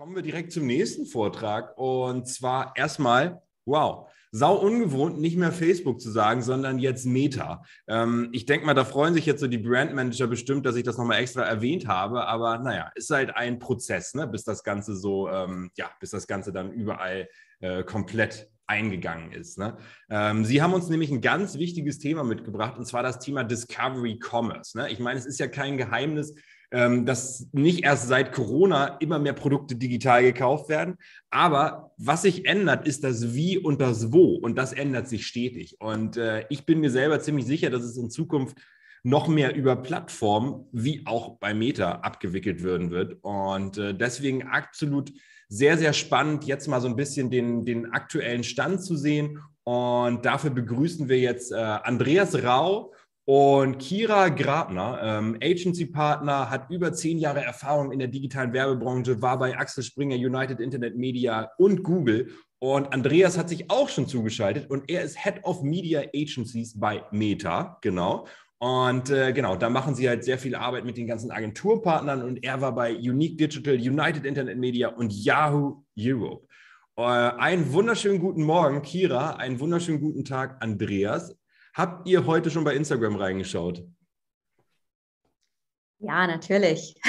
Kommen wir direkt zum nächsten Vortrag und zwar erstmal, wow, sau ungewohnt, nicht mehr Facebook zu sagen, sondern jetzt Meta. Ähm, ich denke mal, da freuen sich jetzt so die Brandmanager bestimmt, dass ich das nochmal extra erwähnt habe, aber naja, ist halt ein Prozess, ne, bis das Ganze so, ähm, ja, bis das Ganze dann überall äh, komplett eingegangen ist. Ne? Ähm, Sie haben uns nämlich ein ganz wichtiges Thema mitgebracht, und zwar das Thema Discovery Commerce. Ne? Ich meine, es ist ja kein Geheimnis, ähm, dass nicht erst seit Corona immer mehr Produkte digital gekauft werden. Aber was sich ändert, ist das Wie und das Wo. Und das ändert sich stetig. Und äh, ich bin mir selber ziemlich sicher, dass es in Zukunft noch mehr über Plattformen wie auch bei Meta abgewickelt werden wird. Und äh, deswegen absolut sehr, sehr spannend, jetzt mal so ein bisschen den, den aktuellen Stand zu sehen. Und dafür begrüßen wir jetzt äh, Andreas Rau und Kira Grabner, ähm, Agency-Partner, hat über zehn Jahre Erfahrung in der digitalen Werbebranche, war bei Axel Springer, United Internet Media und Google. Und Andreas hat sich auch schon zugeschaltet und er ist Head of Media Agencies bei Meta, genau. Und äh, genau, da machen sie halt sehr viel Arbeit mit den ganzen Agenturpartnern und er war bei Unique Digital, United Internet Media und Yahoo Europe. Äh, einen wunderschönen guten Morgen, Kira, einen wunderschönen guten Tag, Andreas. Habt ihr heute schon bei Instagram reingeschaut? Ja, natürlich.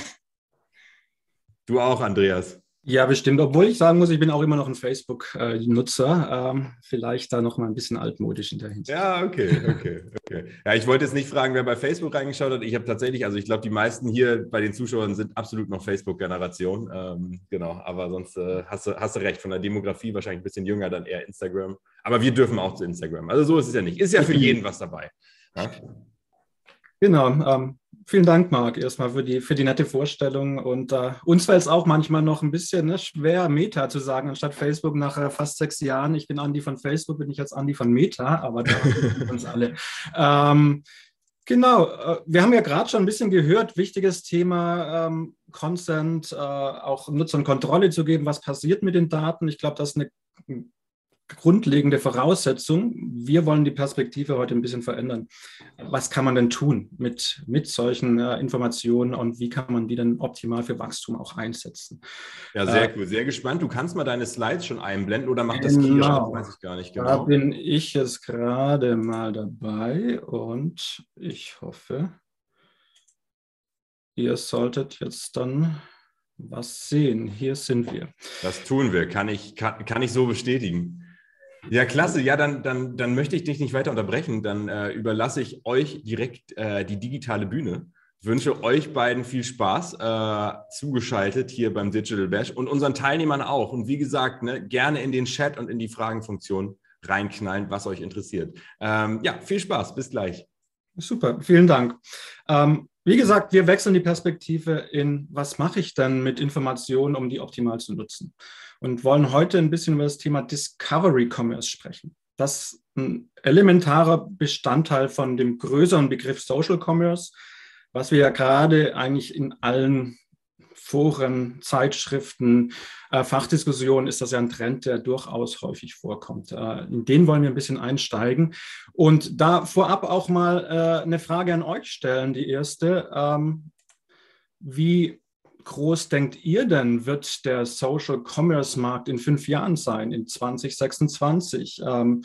Du auch, Andreas. Ja, bestimmt. Obwohl ich sagen muss, ich bin auch immer noch ein Facebook-Nutzer. Ähm, vielleicht da noch mal ein bisschen altmodisch in der Hinsicht. Ja, okay, okay, okay. Ja, ich wollte jetzt nicht fragen, wer bei Facebook reingeschaut hat. Ich habe tatsächlich, also ich glaube, die meisten hier bei den Zuschauern sind absolut noch Facebook-Generation. Ähm, genau, aber sonst äh, hast, du, hast du recht. Von der Demografie wahrscheinlich ein bisschen jünger, dann eher Instagram. Aber wir dürfen auch zu Instagram. Also so ist es ja nicht. Ist ja für jeden was dabei. Ja? Genau. Ähm, vielen Dank, Marc, erstmal für die, für die nette Vorstellung. Und äh, uns fällt es auch manchmal noch ein bisschen ne, schwer, Meta zu sagen, anstatt Facebook nach äh, fast sechs Jahren. Ich bin Andi von Facebook, bin ich jetzt Andi von Meta, aber da uns alle. Ähm, genau, äh, wir haben ja gerade schon ein bisschen gehört, wichtiges Thema. Ähm, Consent, äh, auch Nutzer und Kontrolle zu geben, was passiert mit den Daten. Ich glaube, das ist eine grundlegende Voraussetzung. Wir wollen die Perspektive heute ein bisschen verändern. Was kann man denn tun mit, mit solchen äh, Informationen und wie kann man die denn optimal für Wachstum auch einsetzen? Ja, sehr äh, cool. Sehr gespannt. Du kannst mal deine Slides schon einblenden oder macht das genau. Kira? Weiß ich gar nicht genau. Da bin ich jetzt gerade mal dabei und ich hoffe, ihr solltet jetzt dann was sehen. Hier sind wir. Das tun wir, kann ich, kann, kann ich so bestätigen. Ja, klasse. Ja, dann, dann, dann möchte ich dich nicht weiter unterbrechen. Dann äh, überlasse ich euch direkt äh, die digitale Bühne. Wünsche euch beiden viel Spaß, äh, zugeschaltet hier beim Digital Bash und unseren Teilnehmern auch. Und wie gesagt, ne, gerne in den Chat und in die Fragenfunktion reinknallen, was euch interessiert. Ähm, ja, viel Spaß. Bis gleich. Super, vielen Dank. Ähm, wie gesagt, wir wechseln die Perspektive in, was mache ich denn mit Informationen, um die optimal zu nutzen? Und wollen heute ein bisschen über das Thema Discovery Commerce sprechen. Das ist ein elementarer Bestandteil von dem größeren Begriff Social Commerce, was wir ja gerade eigentlich in allen Foren, Zeitschriften, äh, Fachdiskussionen ist das ja ein Trend, der durchaus häufig vorkommt. Äh, in den wollen wir ein bisschen einsteigen. Und da vorab auch mal äh, eine Frage an euch stellen, die erste. Ähm, wie groß denkt ihr denn, wird der Social Commerce Markt in fünf Jahren sein, in 2026? Ähm,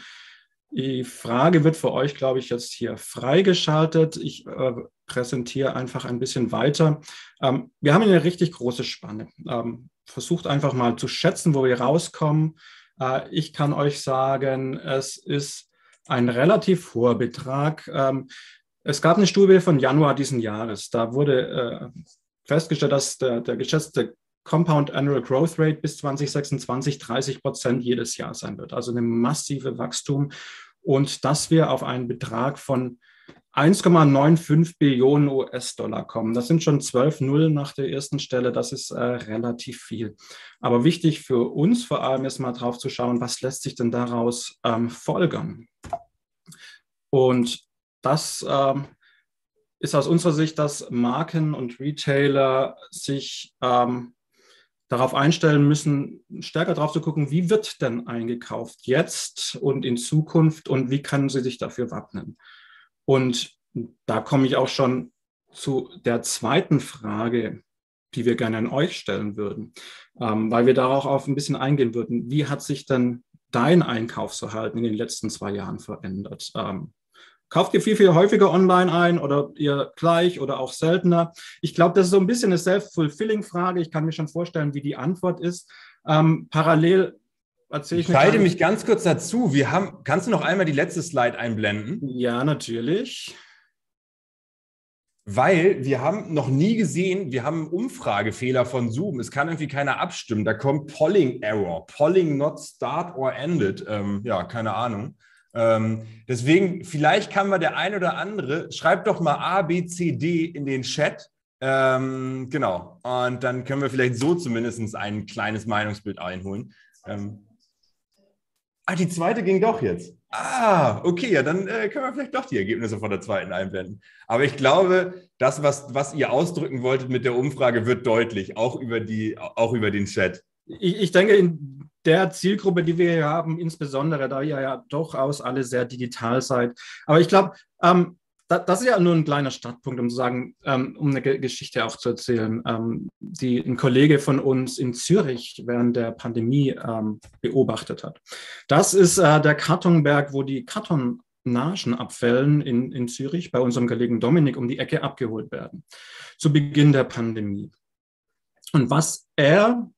die Frage wird für euch, glaube ich, jetzt hier freigeschaltet. Ich äh, präsentiere einfach ein bisschen weiter. Ähm, wir haben eine richtig große Spanne. Ähm, versucht einfach mal zu schätzen, wo wir rauskommen. Äh, ich kann euch sagen, es ist ein relativ hoher Betrag. Ähm, es gab eine Studie von Januar diesen Jahres. Da wurde äh, festgestellt, dass der, der geschätzte Compound Annual Growth Rate bis 2026 30 Prozent jedes Jahr sein wird. Also eine massive Wachstum und dass wir auf einen Betrag von 1,95 Billionen US-Dollar kommen. Das sind schon 12 Nullen nach der ersten Stelle. Das ist äh, relativ viel. Aber wichtig für uns vor allem ist mal drauf zu schauen, was lässt sich denn daraus ähm, folgern. Und das ähm, ist aus unserer Sicht, dass Marken und Retailer sich ähm, darauf einstellen müssen, stärker darauf zu gucken, wie wird denn eingekauft jetzt und in Zukunft und wie können sie sich dafür wappnen. Und da komme ich auch schon zu der zweiten Frage. die wir gerne an euch stellen würden, ähm, weil wir darauf ein bisschen eingehen würden. Wie hat sich denn dein Einkaufsverhalten in den letzten zwei Jahren verändert? Ähm, kauft ihr viel, viel häufiger online ein oder ihr gleich oder auch seltener? Ich glaube, das ist so ein bisschen eine Self-Fulfilling-Frage. Ich kann mir schon vorstellen, wie die Antwort ist. Ähm, parallel erzähle ich. Ich schalte mich ganz kurz dazu. Wir haben, kannst du noch einmal die letzte Slide einblenden? Ja, natürlich. Weil wir haben noch nie gesehen, wir haben einen Umfragefehler von Zoom. Es kann irgendwie keiner abstimmen. Da kommt Polling Error. Polling not start or ended. Ähm, ja, keine Ahnung. Ähm, deswegen, vielleicht kann man der ein oder andere, schreibt doch mal A, B, C, D in den Chat. Ähm, genau. Und dann können wir vielleicht so zumindest ein kleines Meinungsbild einholen. Ähm, ah, die zweite ging doch jetzt. Ah, okay, ja, dann äh, können wir vielleicht doch die Ergebnisse von der zweiten einblenden. Aber ich glaube, das, was, was ihr ausdrücken wolltet mit der Umfrage, wird deutlich, auch über, die, auch über den Chat. Ich, ich denke, in der Zielgruppe, die wir hier haben, insbesondere, da ihr ja durchaus alle sehr digital seid. Aber ich glaube, ähm, das ist ja nur ein kleiner Startpunkt, um zu sagen, ähm, um eine Geschichte auch zu erzählen, ähm, die ein Kollege von uns in Zürich während der Pandemie ähm, beobachtet hat. Das ist äh, der Kartonberg, wo die Kartonnagenabfällen in, in Zürich bei unserem Kollegen Dominik um die Ecke abgeholt werden, zu Beginn der Pandemie. Und was er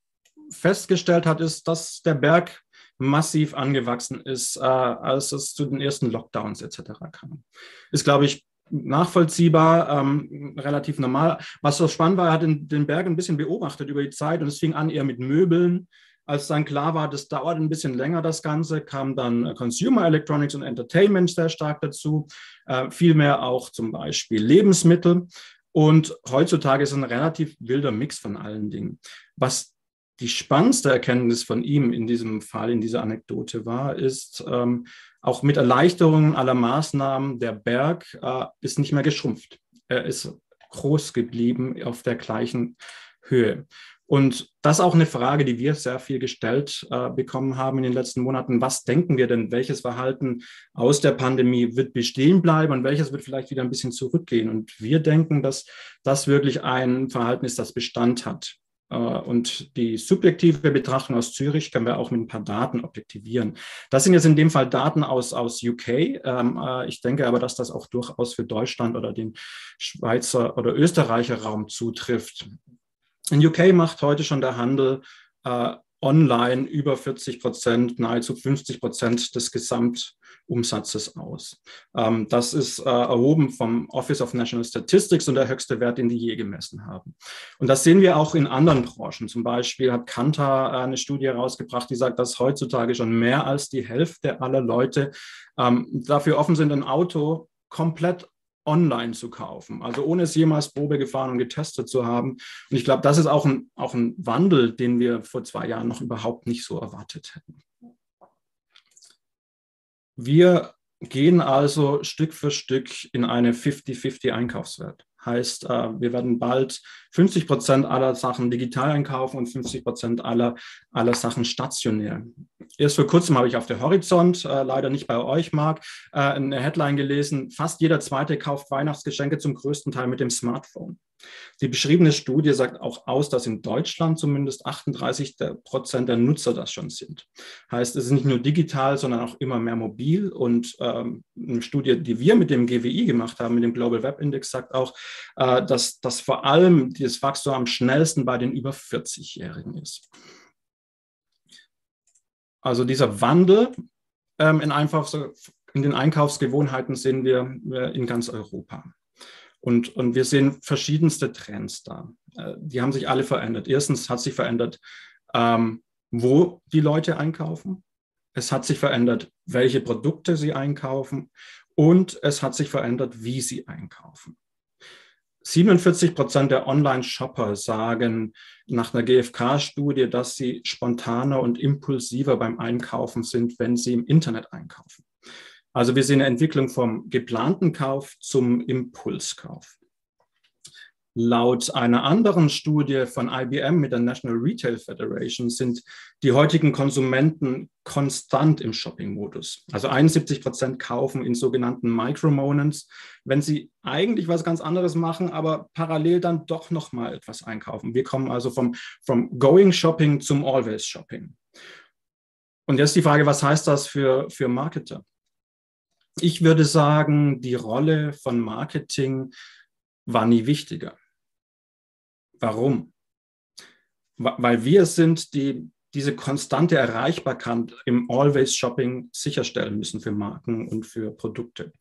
festgestellt hat, ist, dass der Berg massiv angewachsen ist, äh, als es zu den ersten Lockdowns etc. kam. Ist, glaube ich, nachvollziehbar, ähm, relativ normal. Was so spannend war, er hat den, den Berg ein bisschen beobachtet über die Zeit und es fing an eher mit Möbeln. Als dann klar war, das dauert ein bisschen länger, das Ganze, kam dann Consumer Electronics und Entertainment sehr stark dazu, äh, vielmehr auch zum Beispiel Lebensmittel. Und heutzutage ist ein relativ wilder Mix von allen Dingen. Was die spannendste Erkenntnis von ihm in diesem Fall, in dieser Anekdote war, ist, ähm, auch mit Erleichterung aller Maßnahmen, der Berg äh, ist nicht mehr geschrumpft. Er ist groß geblieben auf der gleichen Höhe. Und das ist auch eine Frage, die wir sehr viel gestellt äh, bekommen haben in den letzten Monaten. Was denken wir denn? Welches Verhalten aus der Pandemie wird bestehen bleiben und welches wird vielleicht wieder ein bisschen zurückgehen? Und wir denken, dass das wirklich ein Verhalten ist, das Bestand hat. Äh, und die subjektive Betrachtung aus Zürich können wir auch mit ein paar Daten objektivieren. Das sind jetzt in dem Fall Daten aus, aus UK. Ähm, äh, ich denke aber, dass das auch durchaus für Deutschland oder den Schweizer oder Österreicher Raum zutrifft. In UK macht heute schon der Handel äh, online über 40 Prozent, nahezu 50 Prozent des Gesamtumsatzes aus. Ähm, das ist äh, erhoben vom Office of National Statistics und der höchste Wert, den die je gemessen haben. Und das sehen wir auch in anderen Branchen. Zum Beispiel hat Kantar äh, eine Studie herausgebracht, die sagt, dass heutzutage schon mehr als die Hälfte aller Leute ähm, dafür offen sind, ein Auto komplett online zu kaufen, also ohne es jemals Probe gefahren und getestet zu haben. Und ich glaube, das ist auch ein, auch ein Wandel, den wir vor zwei Jahren noch überhaupt nicht so erwartet hätten. Wir gehen also Stück für Stück in eine 50-50 Einkaufswelt. Heißt, äh, wir werden bald 50 Prozent aller Sachen digital einkaufen und 50 Prozent aller, aller Sachen stationär. Erst vor kurzem habe ich auf der Horizont, äh, leider nicht bei euch, Marc, äh, eine Headline gelesen, fast jeder zweite kauft Weihnachtsgeschenke zum größten Teil mit dem Smartphone. Die beschriebene Studie sagt auch aus, dass in Deutschland zumindest 38 Prozent der Nutzer das schon sind. Heißt, es ist nicht nur digital, sondern auch immer mehr mobil. Und ähm, eine Studie, die wir mit dem GWI gemacht haben, mit dem Global Web Index, sagt auch, äh, dass, dass vor allem dieses Wachstum am schnellsten bei den über 40-Jährigen ist. Also dieser Wandel ähm, in, in, den Einkaufsgewohnheiten sehen wir äh, in ganz Europa. Und, und wir sehen verschiedenste Trends da. Äh, die haben sich alle verändert. Erstens hat sich verändert, ähm, wo die Leute einkaufen. Es hat sich verändert, welche Produkte sie einkaufen. Und es hat sich verändert, wie sie einkaufen. 47 Prozent der Online-Shopper sagen nach einer GfK-Studie, dass sie spontaner und impulsiver beim Einkaufen sind, wenn sie im Internet einkaufen. Also wir sehen eine Entwicklung vom geplanten Kauf zum Impulskauf. Laut einer anderen Studie von IBM mit der National Retail Federation sind die heutigen Konsumenten konstant im Shopping-Modus. Also 71 Prozent kaufen in sogenannten Micro-Moments, wenn sie eigentlich was ganz anderes machen, aber parallel dann doch noch mal etwas einkaufen. Wir kommen also vom, vom Going Shopping zum Always Shopping. Und jetzt die Frage, was heißt das für, für Marketer? Ich würde sagen, die Rolle von Marketing war nie wichtiger. Warum? Weil wir sind, die diese konstante Erreichbarkeit im Always Shopping sicherstellen müssen für Marken und für Produkte.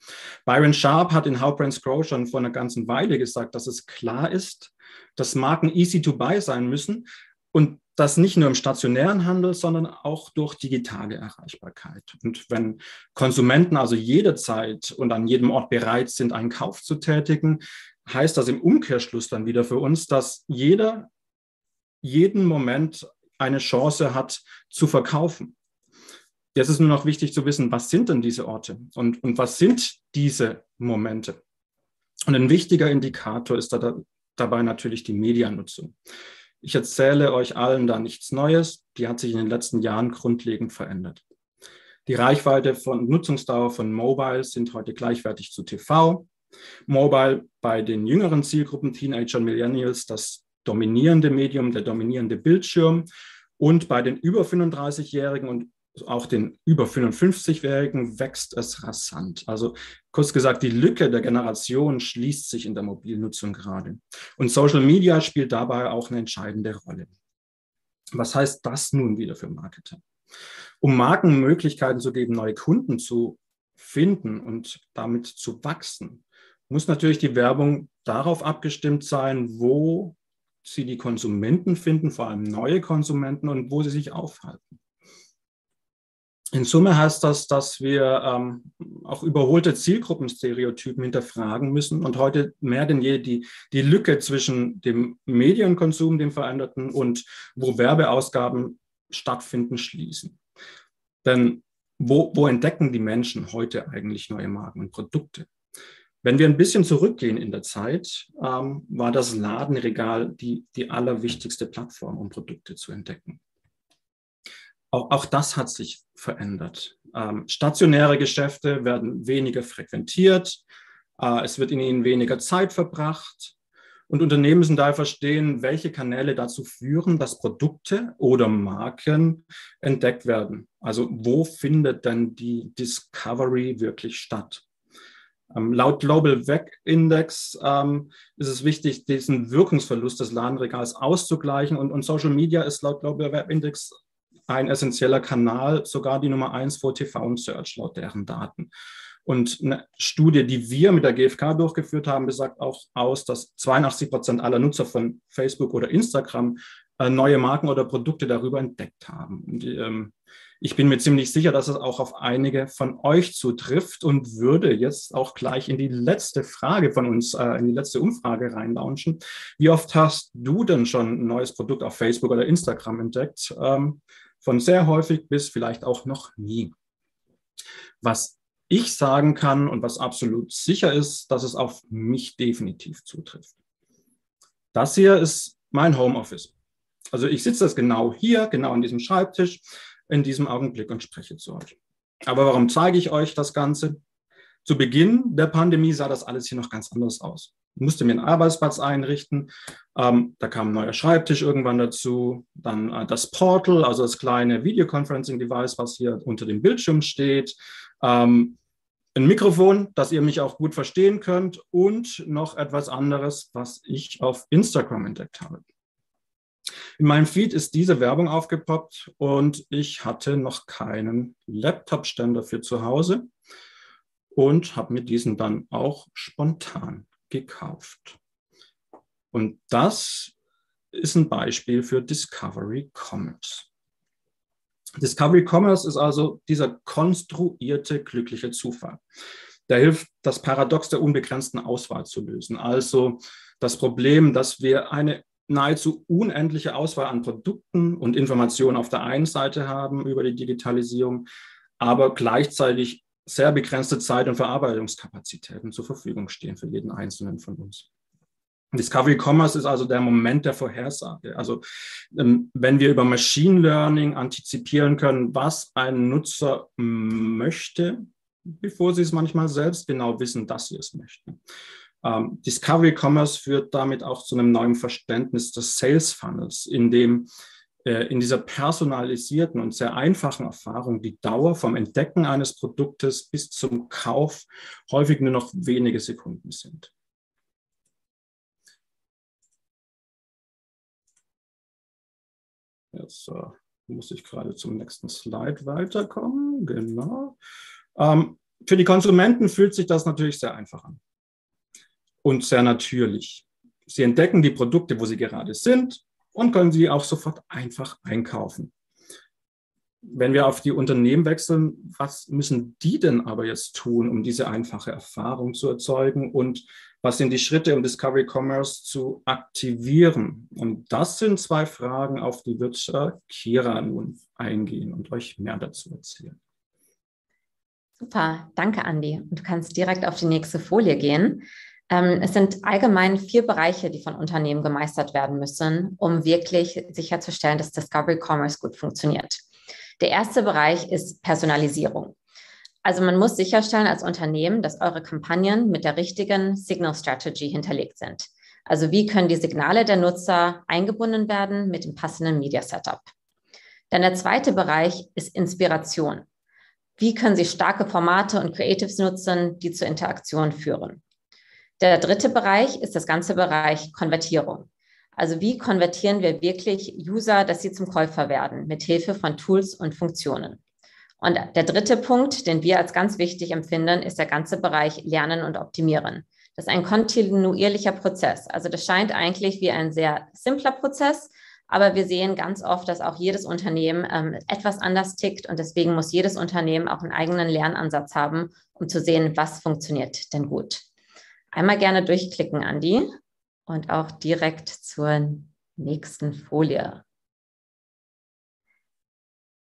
Byron Sharp hat in How Brands Grow schon vor einer ganzen Weile gesagt, dass es klar ist, dass Marken easy to buy sein müssen und das nicht nur im stationären Handel, sondern auch durch digitale Erreichbarkeit. Und wenn Konsumenten also jederzeit und an jedem Ort bereit sind, einen Kauf zu tätigen, heißt das im Umkehrschluss dann wieder für uns, dass jeder jeden Moment eine Chance hat zu verkaufen. Jetzt ist nur noch wichtig zu wissen, was sind denn diese Orte und, und was sind diese Momente? Und ein wichtiger Indikator ist da, dabei natürlich die Mediennutzung. Ich erzähle euch allen da nichts Neues. Die hat sich in den letzten Jahren grundlegend verändert. Die Reichweite von Nutzungsdauer von Mobile sind heute gleichwertig zu TV. Mobile bei den jüngeren Zielgruppen, Teenager und Millennials, das dominierende Medium, der dominierende Bildschirm. Und bei den über 35-Jährigen und auch den über 55-Jährigen wächst es rasant. Also kurz gesagt, die Lücke der Generation schließt sich in der Mobilnutzung gerade. Und Social Media spielt dabei auch eine entscheidende Rolle. Was heißt das nun wieder für Marketer? Um Marken Möglichkeiten zu geben, neue Kunden zu finden und damit zu wachsen, muss natürlich die Werbung darauf abgestimmt sein, wo sie die Konsumenten finden, vor allem neue Konsumenten und wo sie sich aufhalten. In Summe heißt das, dass wir ähm, auch überholte Zielgruppenstereotypen hinterfragen müssen und heute mehr denn je die, die Lücke zwischen dem Medienkonsum, dem veränderten, und wo Werbeausgaben stattfinden, schließen. Denn wo, wo entdecken die Menschen heute eigentlich neue Marken und Produkte? Wenn wir ein bisschen zurückgehen in der Zeit, ähm, war das Ladenregal die, die allerwichtigste Plattform, um Produkte zu entdecken. Auch, auch das hat sich verändert. Ähm, stationäre Geschäfte werden weniger frequentiert, äh, es wird in ihnen weniger Zeit verbracht und Unternehmen müssen daher verstehen, welche Kanäle dazu führen, dass Produkte oder Marken entdeckt werden. Also wo findet denn die Discovery wirklich statt? Ähm, laut Global WEC Index ähm, ist es wichtig, diesen Wirkungsverlust des Ladenregals auszugleichen. Und, und Social Media ist laut Global Web Index ein essentieller Kanal, sogar die Nummer eins vor TV und Search laut deren Daten. Und eine Studie, die wir mit der GfK durchgeführt haben, besagt auch aus, dass 82 Prozent aller Nutzer von Facebook oder Instagram äh, neue Marken oder Produkte darüber entdeckt haben. Und, ähm, ich bin mir ziemlich sicher, dass es auch auf einige von euch zutrifft und würde jetzt auch gleich in die letzte Frage von uns, äh, in die letzte Umfrage reinlaunchen. Wie oft hast du denn schon ein neues Produkt auf Facebook oder Instagram entdeckt? Ähm, von sehr häufig bis vielleicht auch noch nie. Was ich sagen kann und was absolut sicher ist, dass es auf mich definitiv zutrifft. Das hier ist mein Homeoffice. Also ich sitze das genau hier, genau an diesem Schreibtisch in diesem Augenblick und spreche zu euch. Aber warum zeige ich euch das Ganze? Zu Beginn der Pandemie sah das alles hier noch ganz anders aus. Musste mir einen Arbeitsplatz einrichten. Ähm, da kam ein neuer Schreibtisch irgendwann dazu. Dann äh, das Portal, also das kleine Videoconferencing-Device, was hier unter dem Bildschirm steht. Ähm, ein Mikrofon, dass ihr mich auch gut verstehen könnt und noch etwas anderes, was ich auf Instagram entdeckt habe. In meinem Feed ist diese Werbung aufgepoppt und ich hatte noch keinen Laptop-Ständer für zu Hause und habe mir diesen dann auch spontan gekauft. Und das ist ein Beispiel für Discovery Commerce. Discovery Commerce ist also dieser konstruierte glückliche Zufall. Der hilft, das Paradox der unbegrenzten Auswahl zu lösen. Also das Problem, dass wir eine nahezu unendliche Auswahl an Produkten und Informationen auf der einen Seite haben über die Digitalisierung, aber gleichzeitig sehr begrenzte Zeit und Verarbeitungskapazitäten zur Verfügung stehen für jeden Einzelnen von uns. Discovery Commerce ist also der Moment der Vorhersage. Also ähm, wenn wir über Machine Learning antizipieren können, was ein Nutzer möchte, bevor sie es manchmal selbst genau wissen, dass sie es möchten. Ähm, Discovery Commerce führt damit auch zu einem neuen Verständnis des Sales Funnels, in dem in dieser personalisierten und sehr einfachen Erfahrung die Dauer vom Entdecken eines Produktes bis zum Kauf häufig nur noch wenige Sekunden sind. Jetzt äh, muss ich gerade zum nächsten Slide weiterkommen. Genau. Ähm, für die Konsumenten fühlt sich das natürlich sehr einfach an und sehr natürlich. Sie entdecken die Produkte, wo sie gerade sind und können sie auch sofort einfach einkaufen. Wenn wir auf die Unternehmen wechseln, was müssen die denn aber jetzt tun, um diese einfache Erfahrung zu erzeugen und was sind die Schritte, um Discovery Commerce zu aktivieren? Und das sind zwei Fragen, auf die wird Kira nun eingehen und euch mehr dazu erzählen. Super, danke Andi. Und du kannst direkt auf die nächste Folie gehen. Ähm, es sind allgemein vier Bereiche, die von Unternehmen gemeistert werden müssen, um wirklich sicherzustellen, dass Discovery Commerce gut funktioniert. Der erste Bereich ist Personalisierung. Also man muss sicherstellen als Unternehmen, dass eure Kampagnen mit der richtigen Signal Strategy hinterlegt sind. Also wie können die Signale der Nutzer eingebunden werden mit dem passenden Media Setup. Dann der zweite Bereich ist Inspiration. Wie können Sie starke Formate und Creatives nutzen, die zur Interaktion führen? Der dritte Bereich ist das ganze Bereich Konvertierung. Also wie konvertieren wir wirklich User, dass sie zum Käufer werden, mit Hilfe von Tools und Funktionen. Und der dritte Punkt, den wir als ganz wichtig empfinden, ist der ganze Bereich Lernen und Optimieren. Das ist ein kontinuierlicher Prozess. Also das scheint eigentlich wie ein sehr simpler Prozess, aber wir sehen ganz oft, dass auch jedes Unternehmen ähm, etwas anders tickt und deswegen muss jedes Unternehmen auch einen eigenen Lernansatz haben, um zu sehen, was funktioniert denn gut. Einmal gerne durchklicken, Andi, und auch direkt zur nächsten Folie.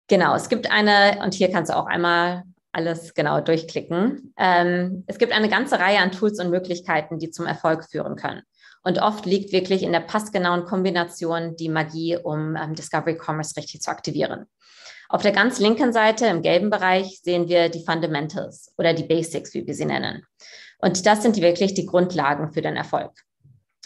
Genau, es gibt eine, und hier kannst du auch einmal alles genau durchklicken. Ähm, es gibt eine ganze Reihe an Tools und Möglichkeiten, die zum Erfolg führen können. Und oft liegt wirklich in der passgenauen Kombination die Magie, um ähm, Discovery Commerce richtig zu aktivieren. Auf der ganz linken Seite im gelben Bereich sehen wir die Fundamentals oder die Basics, wie wir sie nennen. Und das sind wirklich die Grundlagen für den Erfolg.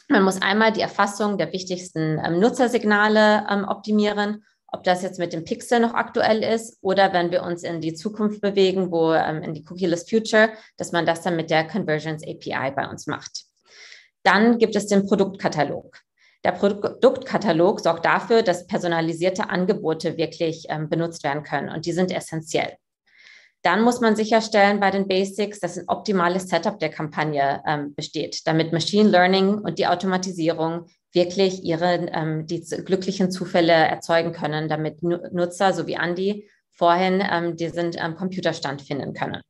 Man muss einmal die Erfassung der wichtigsten ähm, Nutzersignale ähm, optimieren, ob das jetzt mit dem Pixel noch aktuell ist oder wenn wir uns in die Zukunft bewegen, wo ähm, in die Cookieless Future, dass man das dann mit der Conversions API bei uns macht. Dann gibt es den Produktkatalog. Der Produktkatalog sorgt dafür, dass personalisierte Angebote wirklich ähm, benutzt werden können und die sind essentiell. Dann muss man sicherstellen bei den Basics, dass ein optimales Setup der Kampagne ähm, besteht, damit Machine Learning und die Automatisierung wirklich ihre ähm, die glücklichen Zufälle erzeugen können, damit Nutzer, so wie Andy vorhin, ähm, diesen ähm, Computerstand finden können.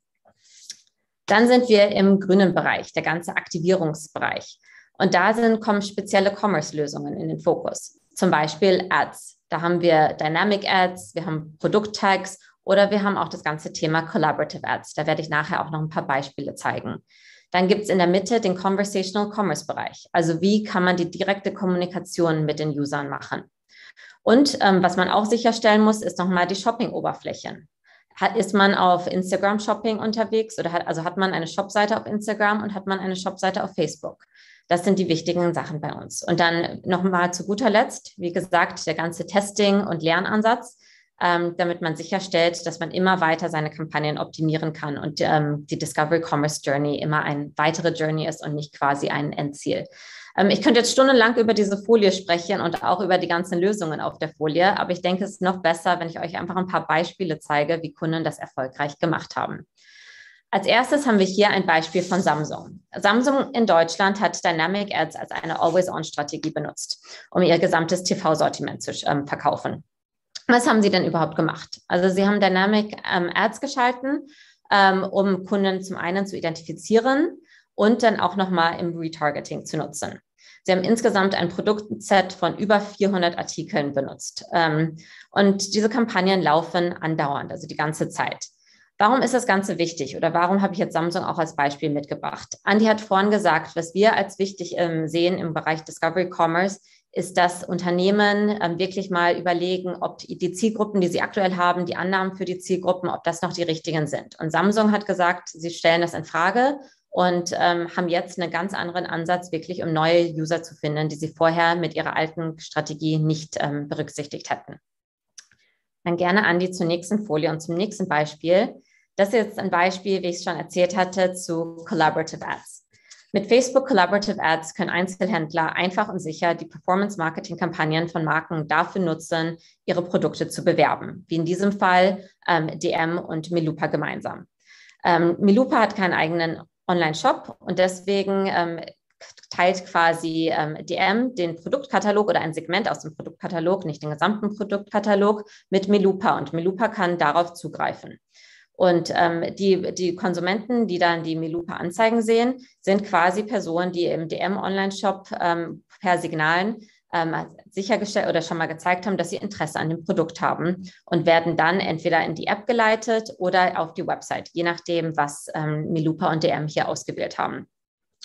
Dann sind wir im grünen Bereich, der ganze Aktivierungsbereich. Und da sind, kommen spezielle Commerce-Lösungen in den Fokus. Zum Beispiel Ads. Da haben wir Dynamic Ads, wir haben Produkt-Tags oder wir haben auch das ganze Thema Collaborative Ads. Da werde ich nachher auch noch ein paar Beispiele zeigen. Dann gibt es in der Mitte den Conversational Commerce Bereich. Also wie kann man die direkte Kommunikation mit den Usern machen? Und ähm, was man auch sicherstellen muss, ist nochmal die Shopping-Oberflächen ist man auf Instagram Shopping unterwegs oder hat, also hat man eine Shopseite auf Instagram und hat man eine Shopseite auf Facebook. Das sind die wichtigen Sachen bei uns. Und dann nochmal zu guter Letzt, wie gesagt, der ganze Testing- und Lernansatz, ähm, damit man sicherstellt, dass man immer weiter seine Kampagnen optimieren kann und ähm, die Discovery Commerce Journey immer eine weitere Journey ist und nicht quasi ein Endziel. Ähm, ich könnte jetzt stundenlang über diese Folie sprechen und auch über die ganzen Lösungen auf der Folie, aber ich denke, es ist noch besser, wenn ich euch einfach ein paar Beispiele zeige, wie Kunden das erfolgreich gemacht haben. Als erstes haben wir hier ein Beispiel von Samsung. Samsung in Deutschland hat Dynamic Ads als eine Always-On-Strategie benutzt, um ihr gesamtes TV-Sortiment zu ähm, verkaufen. Was haben sie denn überhaupt gemacht? Also sie haben Dynamic ähm, Ads geschalten, ähm, um Kunden zum einen zu identifizieren und dann auch nochmal im Retargeting zu nutzen. Sie haben insgesamt ein Produktset von über 400 Artikeln benutzt. Ähm, und diese Kampagnen laufen andauernd, also die ganze Zeit. Warum ist das Ganze wichtig oder warum habe ich jetzt Samsung auch als Beispiel mitgebracht? Andi hat vorhin gesagt, was wir als wichtig ähm, sehen im Bereich Discovery Commerce, ist, dass Unternehmen ähm, wirklich mal überlegen, ob die Zielgruppen, die sie aktuell haben, die Annahmen für die Zielgruppen, ob das noch die richtigen sind. Und Samsung hat gesagt, sie stellen das in Frage und ähm, haben jetzt einen ganz anderen Ansatz, wirklich um neue User zu finden, die sie vorher mit ihrer alten Strategie nicht ähm, berücksichtigt hätten. Dann gerne Andi zur nächsten Folie und zum nächsten Beispiel. Das ist jetzt ein Beispiel, wie ich es schon erzählt hatte, zu Collaborative Ads. Mit Facebook Collaborative Ads können Einzelhändler einfach und sicher die Performance-Marketing-Kampagnen von Marken dafür nutzen, ihre Produkte zu bewerben, wie in diesem Fall ähm, DM und Milupa gemeinsam. Ähm, Milupa hat keinen eigenen Online-Shop und deswegen ähm, teilt quasi ähm, DM den Produktkatalog oder ein Segment aus dem Produktkatalog, nicht den gesamten Produktkatalog, mit Milupa und Milupa kann darauf zugreifen. Und ähm, die, die Konsumenten, die dann die Milupa-Anzeigen sehen, sind quasi Personen, die im DM-Online-Shop ähm, per Signalen ähm, sichergestellt oder schon mal gezeigt haben, dass sie Interesse an dem Produkt haben und werden dann entweder in die App geleitet oder auf die Website, je nachdem, was ähm, Milupa und DM hier ausgewählt haben.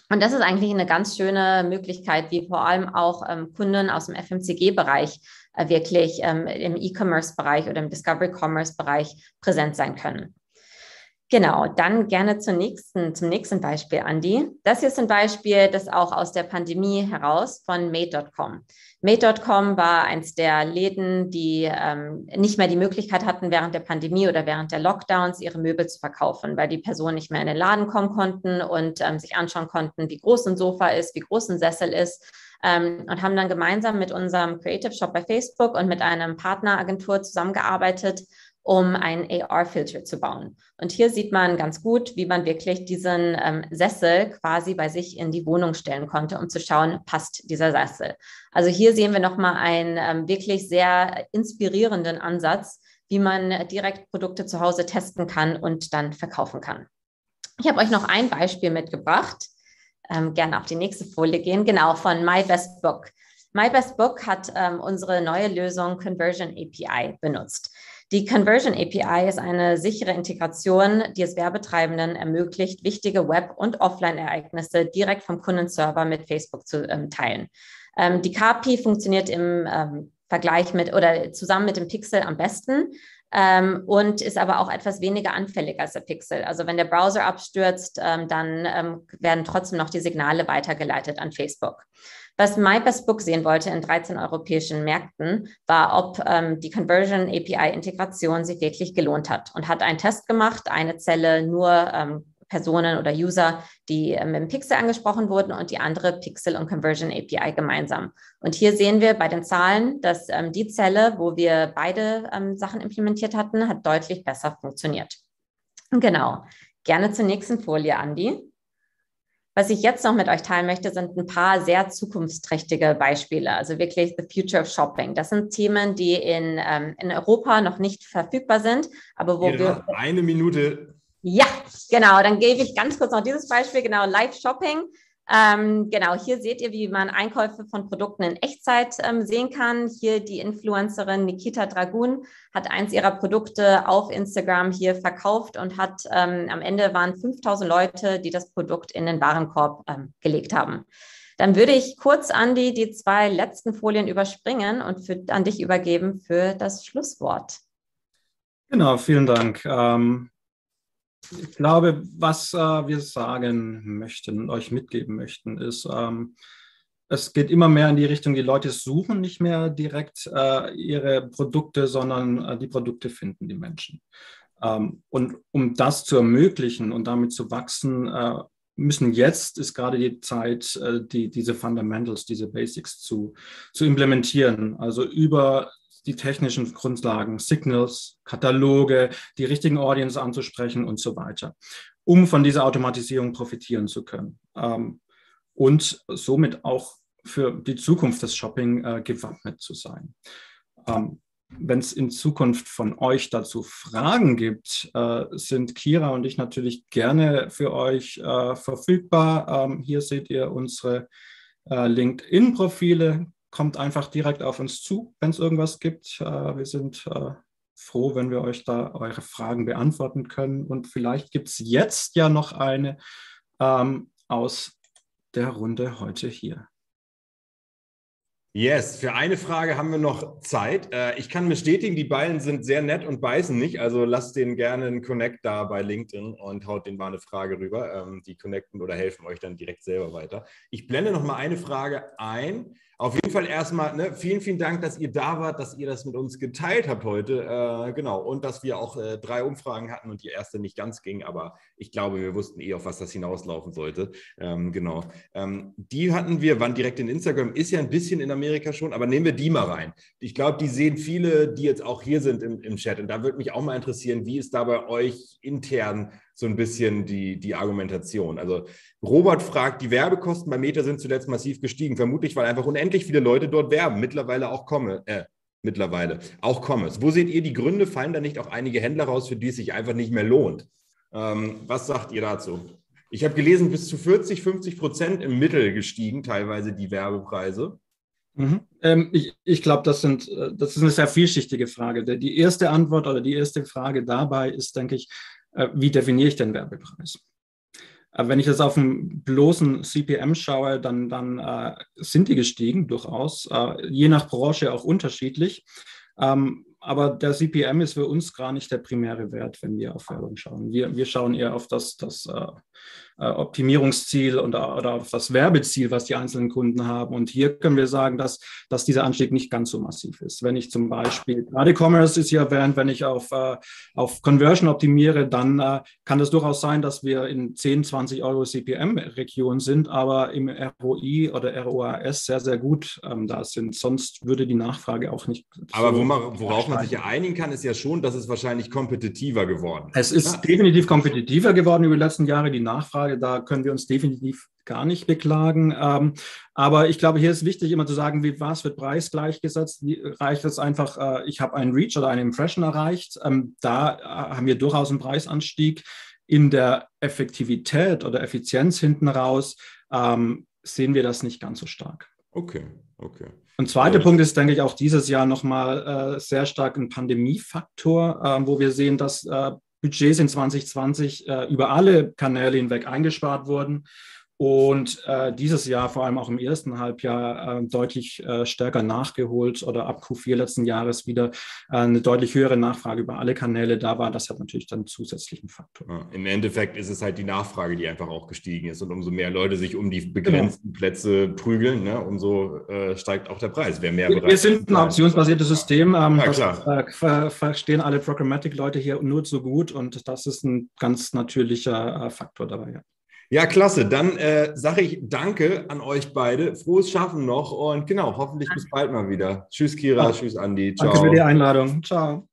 Und das ist eigentlich eine ganz schöne Möglichkeit, wie vor allem auch ähm, Kunden aus dem FMCG-Bereich äh, wirklich ähm, im E-Commerce-Bereich oder im Discovery-Commerce-Bereich präsent sein können. Genau, dann gerne zum nächsten, zum nächsten Beispiel, Andi. Das hier ist ein Beispiel, das auch aus der Pandemie heraus von Made.com. Made.com war eins der Läden, die ähm, nicht mehr die Möglichkeit hatten, während der Pandemie oder während der Lockdowns ihre Möbel zu verkaufen, weil die Personen nicht mehr in den Laden kommen konnten und ähm, sich anschauen konnten, wie groß ein Sofa ist, wie groß ein Sessel ist. Ähm, und haben dann gemeinsam mit unserem Creative Shop bei Facebook und mit einem Partneragentur zusammengearbeitet um einen AR-Filter zu bauen. Und hier sieht man ganz gut, wie man wirklich diesen ähm, Sessel quasi bei sich in die Wohnung stellen konnte, um zu schauen, passt dieser Sessel. Also hier sehen wir nochmal einen ähm, wirklich sehr inspirierenden Ansatz, wie man direkt Produkte zu Hause testen kann und dann verkaufen kann. Ich habe euch noch ein Beispiel mitgebracht. Ähm, gerne auf die nächste Folie gehen. Genau, von My Best Book. My Best Book hat ähm, unsere neue Lösung Conversion API benutzt. Die Conversion API ist eine sichere Integration, die es Werbetreibenden ermöglicht, wichtige Web- und Offline-Ereignisse direkt vom Kundenserver mit Facebook zu ähm, teilen. Ähm, die KPI funktioniert im ähm, Vergleich mit oder zusammen mit dem Pixel am besten ähm, und ist aber auch etwas weniger anfällig als der Pixel. Also wenn der Browser abstürzt, ähm, dann ähm, werden trotzdem noch die Signale weitergeleitet an Facebook. Was MyBestBook sehen wollte in 13 europäischen Märkten, war, ob ähm, die Conversion API-Integration sich wirklich gelohnt hat und hat einen Test gemacht, eine Zelle nur ähm, Personen oder User, die ähm, mit dem Pixel angesprochen wurden und die andere Pixel und Conversion API gemeinsam. Und hier sehen wir bei den Zahlen, dass ähm, die Zelle, wo wir beide ähm, Sachen implementiert hatten, hat deutlich besser funktioniert. Genau. Gerne zur nächsten Folie, Andi. Was ich jetzt noch mit euch teilen möchte, sind ein paar sehr zukunftsträchtige Beispiele, also wirklich the future of shopping. Das sind Themen, die in, ähm, in Europa noch nicht verfügbar sind, aber wo ja, wir. Eine Minute. Ja, genau. Dann gebe ich ganz kurz noch dieses Beispiel, genau, Live Shopping. Ähm, genau, hier seht ihr, wie man Einkäufe von Produkten in Echtzeit ähm, sehen kann. Hier die Influencerin Nikita Dragun hat eins ihrer Produkte auf Instagram hier verkauft und hat ähm, am Ende waren 5000 Leute, die das Produkt in den Warenkorb ähm, gelegt haben. Dann würde ich kurz, Andi, die zwei letzten Folien überspringen und für, an dich übergeben für das Schlusswort. Genau, vielen Dank. Ähm, ich glaube, was äh, wir sagen möchten und euch mitgeben möchten, ist, ähm, es geht immer mehr in die Richtung, die Leute suchen nicht mehr direkt äh, ihre Produkte, sondern äh, die Produkte finden die Menschen. Ähm, und um das zu ermöglichen und damit zu wachsen, äh, müssen jetzt ist gerade die Zeit, äh, die, diese Fundamentals, diese Basics zu, zu implementieren. Also über die technischen Grundlagen, Signals, Kataloge, die richtigen Audience anzusprechen und so weiter, um von dieser Automatisierung profitieren zu können ähm, und somit auch für die Zukunft des Shopping äh, gewappnet zu sein. Ähm, wenn es in Zukunft von euch dazu Fragen gibt, äh, sind Kira und ich natürlich gerne für euch äh, verfügbar. Ähm, hier seht ihr unsere äh, LinkedIn-Profile kommt einfach direkt auf uns zu, wenn es irgendwas gibt. Äh, wir sind äh, froh, wenn wir euch da eure Fragen beantworten können. Und vielleicht gibt es jetzt ja noch eine ähm, aus der Runde heute hier. Yes, für eine Frage haben wir noch Zeit. Äh, ich kann bestätigen, die beiden sind sehr nett und beißen nicht. Also lasst denen gerne einen Connect da bei LinkedIn und haut denen mal eine Frage rüber. Ähm, die connecten oder helfen euch dann direkt selber weiter. Ich blende noch mal eine Frage ein. Auf jeden Fall erstmal ne, vielen, vielen Dank, dass ihr da wart, dass ihr das mit uns geteilt habt heute. Äh, genau. Und dass wir auch äh, drei Umfragen hatten und die erste nicht ganz ging. Aber ich glaube, wir wussten eh, auf was das hinauslaufen sollte. Ähm, genau. Ähm, die hatten wir, waren direkt in Instagram, ist ja ein bisschen in Amerika schon, aber nehmen wir die mal rein. Ich glaube, die sehen viele, die jetzt auch hier sind im, im Chat. Und da würde mich auch mal interessieren, wie ist da bei euch intern so ein bisschen die, die Argumentation. Also Robert fragt, die Werbekosten bei Meta sind zuletzt massiv gestiegen, vermutlich weil einfach unendlich viele Leute dort werben, mittlerweile auch komme, äh, mittlerweile auch Commerce. Wo seht ihr die Gründe? Fallen da nicht auch einige Händler raus, für die es sich einfach nicht mehr lohnt? Ähm, was sagt ihr dazu? Ich habe gelesen, bis zu 40, 50 Prozent im Mittel gestiegen, teilweise die Werbepreise. Mhm. Ähm, ich, ich glaube, das, äh, das ist eine sehr vielschichtige Frage. Die erste Antwort oder die erste Frage dabei ist, denke ich, wie definiere ich den Werbepreis? Äh, wenn ich jetzt auf einen bloßen CPM schaue, dann, dann äh, sind die gestiegen durchaus, äh, je nach Branche auch unterschiedlich. Ähm, aber der CPM ist für uns gar nicht der primäre Wert, wenn wir auf Werbung schauen. Wir, wir schauen eher auf das, das äh, äh, Optimierungsziel und, oder auf das Werbeziel, was die einzelnen Kunden haben. Und hier können wir sagen, dass, dass dieser Anstieg nicht ganz so massiv ist. Wenn ich zum Beispiel, gerade Commerce ist ja erwähnt, wenn ich auf, äh, auf Conversion optimiere, dann äh, kann es durchaus sein, dass wir in 10, 20 Euro CPM-Region sind, aber im ROI oder ROAS sehr, sehr gut ähm, da sind. Sonst würde die Nachfrage auch nicht. Aber so wo man, worauf man sich ja einigen kann, ist ja schon, dass es wahrscheinlich kompetitiver geworden ist. Es ist ja. definitiv kompetitiver geworden über die letzten Jahre. Die Nachfrage Frage, da können wir uns definitiv gar nicht beklagen. Ähm, aber ich glaube, hier ist wichtig, immer zu sagen, wie was wird Preis gleichgesetzt? Wie reicht es einfach, äh, ich habe einen Reach oder eine Impression erreicht? Ähm, da äh, haben wir durchaus einen Preisanstieg. In der Effektivität oder Effizienz hinten raus ähm, sehen wir das nicht ganz so stark. Okay, okay. Und zweiter Punkt ist, denke ich, auch dieses Jahr nochmal äh, sehr stark ein Pandemiefaktor, äh, wo wir sehen, dass äh, Budgets in 2020 äh, über alle Kanäle hinweg eingespart wurden und äh, dieses Jahr vor allem auch im ersten Halbjahr äh, deutlich äh, stärker nachgeholt oder ab Q4 letzten Jahres wieder äh, eine deutlich höhere Nachfrage über alle Kanäle da war. Das hat natürlich dann einen zusätzlichen Faktor. Ja, Im Endeffekt ist es halt die Nachfrage, die einfach auch gestiegen ist und umso mehr Leute sich um die begrenzten genau. Plätze prügeln, ne, umso äh, steigt auch der Preis. Wer mehr Wir sind ein optionsbasiertes System. Ähm, ja, das äh, ver verstehen alle Programmatic-Leute hier nur zu gut und das ist ein ganz natürlicher Faktor dabei. Ja. Ja, klasse. Dann äh, sage ich Danke an euch beide. Frohes Schaffen noch und genau, hoffentlich bis bald mal wieder. Tschüss, Kira. Tschüss, Andi. Ciao. Danke für die Einladung. Ciao.